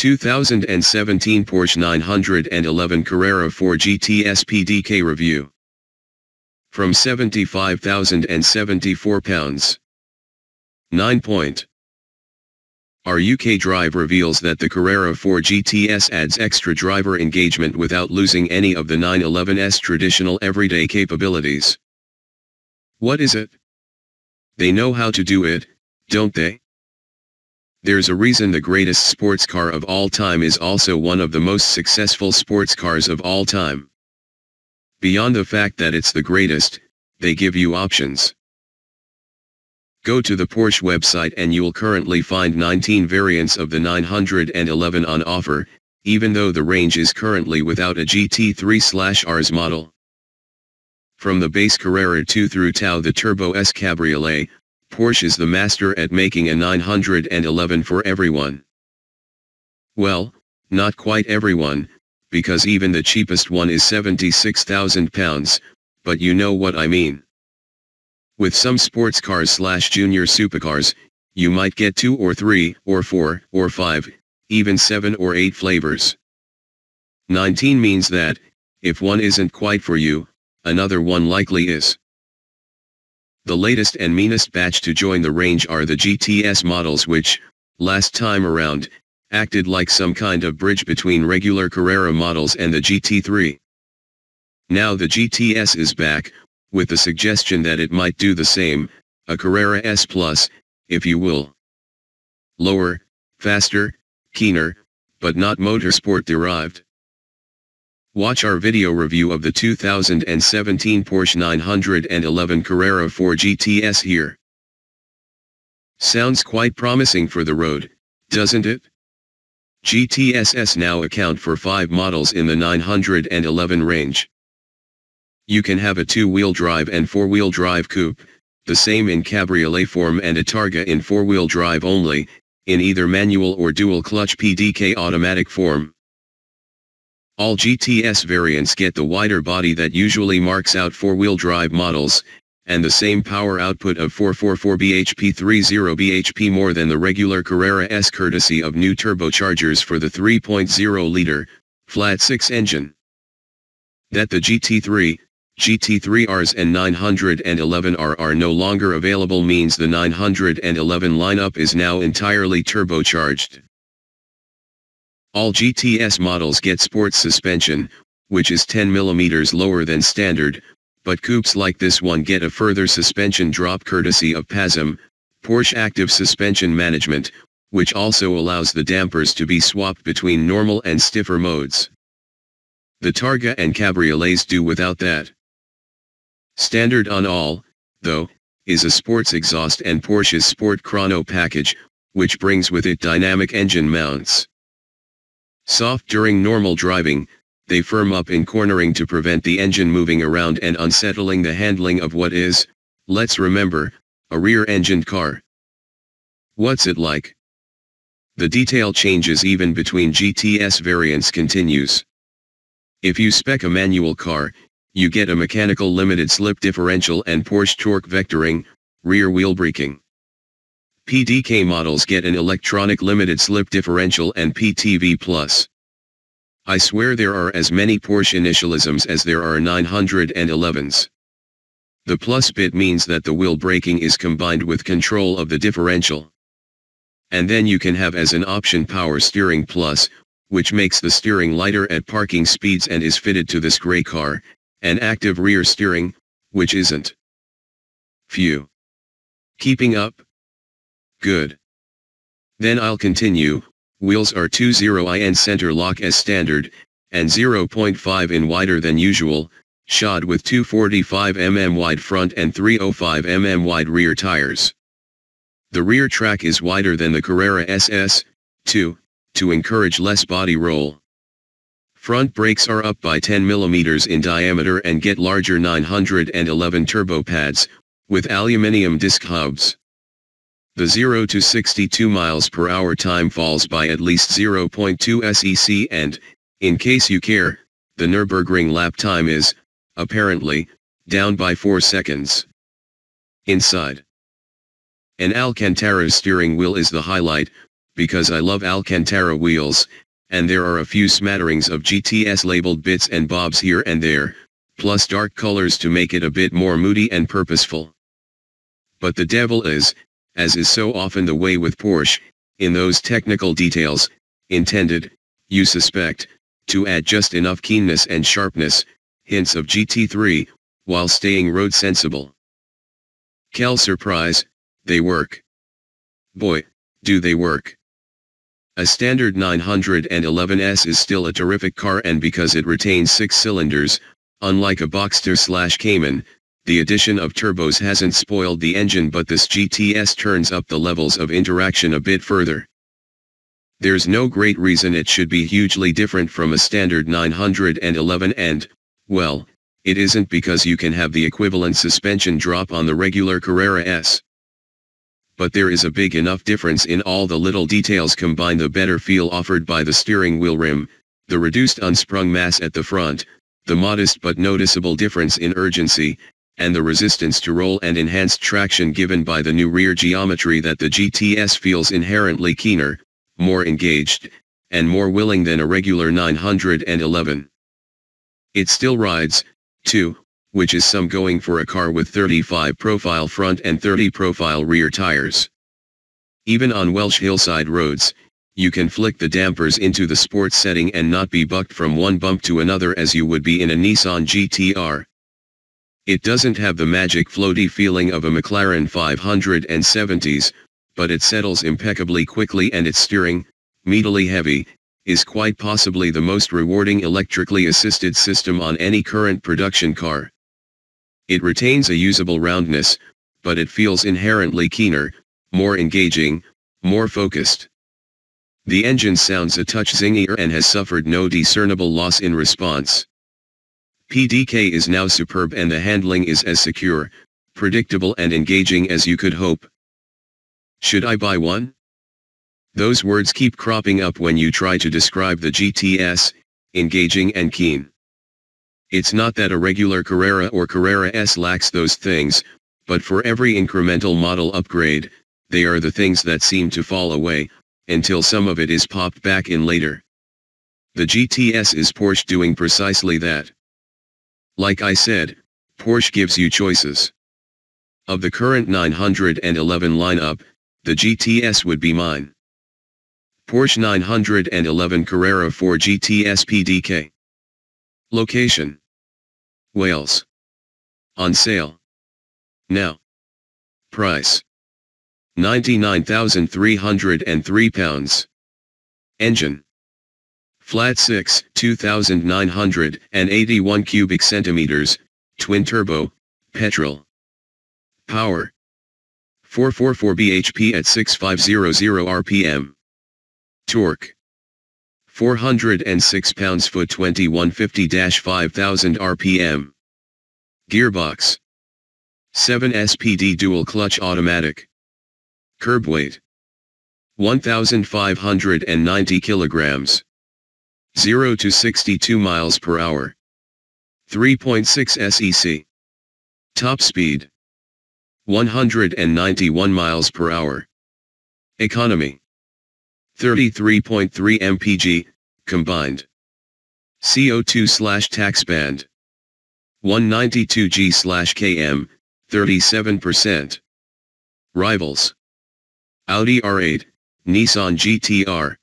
2017 Porsche 911 Carrera 4 GTS PDK Review From 75,074 pounds 9 point Our UK Drive reveals that the Carrera 4 GTS adds extra driver engagement without losing any of the 911's traditional everyday capabilities. What is it? They know how to do it, don't they? There's a reason the greatest sports car of all time is also one of the most successful sports cars of all time. Beyond the fact that it's the greatest, they give you options. Go to the Porsche website and you'll currently find 19 variants of the 911 on offer, even though the range is currently without a GT3-RS model. From the base Carrera 2 through Tau the Turbo S Cabriolet, Porsche is the master at making a 911 for everyone. Well, not quite everyone, because even the cheapest one is 76,000 pounds, but you know what I mean. With some sports cars slash junior supercars, you might get two or three, or four, or five, even seven or eight flavors. 19 means that, if one isn't quite for you, another one likely is. The latest and meanest batch to join the range are the GTS models which, last time around, acted like some kind of bridge between regular Carrera models and the GT3. Now the GTS is back, with the suggestion that it might do the same, a Carrera S Plus, if you will. Lower, faster, keener, but not motorsport derived. Watch our video review of the 2017 Porsche 911 Carrera 4 GTS here. Sounds quite promising for the road, doesn't it? GTSs now account for 5 models in the 911 range. You can have a two-wheel drive and four-wheel drive coupe, the same in cabriolet form and a Targa in four-wheel drive only, in either manual or dual-clutch PDK automatic form. All GTS variants get the wider body that usually marks out four-wheel drive models, and the same power output of 444 bhp 30 bhp more than the regular Carrera S courtesy of new turbochargers for the 3.0-liter, flat-six engine. That the GT3, GT3RS and 911R are no longer available means the 911 lineup is now entirely turbocharged. All GTS models get sports suspension, which is 10 mm lower than standard, but coupes like this one get a further suspension drop courtesy of PASM, Porsche Active Suspension Management, which also allows the dampers to be swapped between normal and stiffer modes. The Targa and Cabriolets do without that. Standard on all, though, is a sports exhaust and Porsche's Sport Chrono package, which brings with it dynamic engine mounts. Soft during normal driving, they firm up in cornering to prevent the engine moving around and unsettling the handling of what is, let's remember, a rear-engined car. What's it like? The detail changes even between GTS variants continues. If you spec a manual car, you get a mechanical limited slip differential and Porsche torque vectoring, rear wheel braking. PDK models get an electronic limited slip differential and PTV+. I swear there are as many Porsche initialisms as there are 911s. The plus bit means that the wheel braking is combined with control of the differential. And then you can have as an option power steering plus, which makes the steering lighter at parking speeds and is fitted to this grey car, and active rear steering, which isn't. Phew. Keeping up? Good. Then I'll continue, wheels are 20 in center lock as standard, and 0.5 in wider than usual, shod with 245 mm wide front and 305 mm wide rear tires. The rear track is wider than the Carrera SS, 2, to encourage less body roll. Front brakes are up by 10 mm in diameter and get larger 911 turbo pads, with aluminium disc hubs. The 0 to 62 miles per hour time falls by at least 0.2 sec and, in case you care, the Nürburgring lap time is, apparently, down by 4 seconds. Inside. An Alcantara steering wheel is the highlight, because I love Alcantara wheels, and there are a few smatterings of GTS labeled bits and bobs here and there, plus dark colors to make it a bit more moody and purposeful. But the devil is, as is so often the way with Porsche, in those technical details, intended, you suspect, to add just enough keenness and sharpness, hints of GT3, while staying road sensible. Kel surprise, they work. Boy, do they work. A standard 911S is still a terrific car and because it retains 6 cylinders, unlike a Boxster slash Cayman, the addition of turbos hasn't spoiled the engine but this GTS turns up the levels of interaction a bit further. There's no great reason it should be hugely different from a standard 911 and, well, it isn't because you can have the equivalent suspension drop on the regular Carrera S but there is a big enough difference in all the little details combine the better feel offered by the steering wheel rim, the reduced unsprung mass at the front, the modest but noticeable difference in urgency, and the resistance to roll and enhanced traction given by the new rear geometry that the GTS feels inherently keener, more engaged, and more willing than a regular 911. It still rides, too, which is some going for a car with 35 profile front and 30 profile rear tires. Even on Welsh hillside roads, you can flick the dampers into the sports setting and not be bucked from one bump to another as you would be in a Nissan GTR. It doesn't have the magic floaty feeling of a McLaren 570s, but it settles impeccably quickly and its steering, meatily heavy, is quite possibly the most rewarding electrically assisted system on any current production car. It retains a usable roundness, but it feels inherently keener, more engaging, more focused. The engine sounds a touch zingier and has suffered no discernible loss in response. PDK is now superb and the handling is as secure, predictable and engaging as you could hope. Should I buy one? Those words keep cropping up when you try to describe the GTS, engaging and keen. It's not that a regular Carrera or Carrera S lacks those things, but for every incremental model upgrade, they are the things that seem to fall away, until some of it is popped back in later. The GTS is Porsche doing precisely that. Like I said, Porsche gives you choices. Of the current 911 lineup, the GTS would be mine. Porsche 911 Carrera 4 GTS PDK. Location Wales. On sale. Now. Price. £99,303. Engine. Flat 6, 2,981 cubic centimeters, twin turbo, petrol. Power. 444 bhp at 6500 rpm. Torque. 406 pounds-foot 2150-5000 rpm. Gearbox. 7 SPD dual clutch automatic. Curb weight. 1590 kilograms. 0 to 62 miles per hour. 3.6 SEC. Top speed. 191 miles per hour. Economy. 33.3 mpg, combined. CO2 slash tax band. 192G slash KM, 37%. Rivals. Audi R8, Nissan GTR,